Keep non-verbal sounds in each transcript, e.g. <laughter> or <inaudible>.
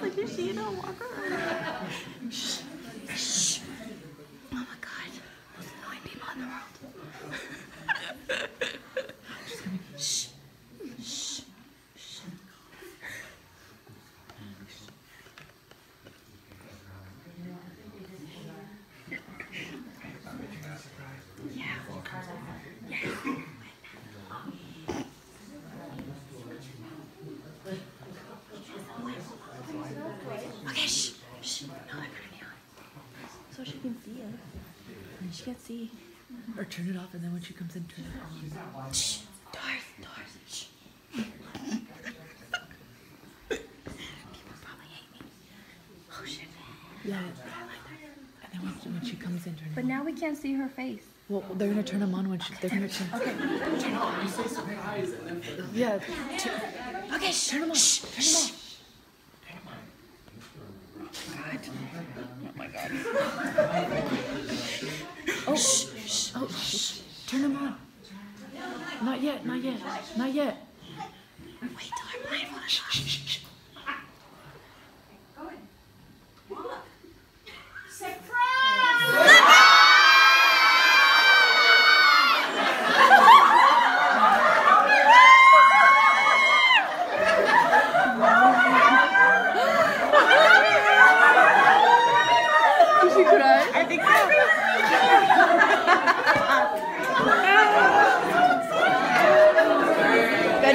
like, is she in a walker? <laughs> Shh. Shh. Oh my god. Most annoying people in the world. Shh. Shh. Shh. Yeah. Yeah. Okay, shh, shh. No, I put it on. So she can see it. And she can't see. Or turn it off and then when she comes in, turn it on. Shh. Doors, doors, shh. People probably hate me. Oh shit. Yeah. And then when, when she comes in, turn it But on. now we can't see her face. Well, they're gonna turn them on when she, they're gonna turn. Okay. Turn on. You say surprise. Yeah. t- Okay, shh. turn them on. Shh. Turn them on. Oh, shh, shh, oh, shh. Turn them on. Not yet, not yet, not yet. Wait till her blindfold is off. Did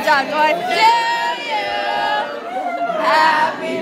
down going, Do you? Happy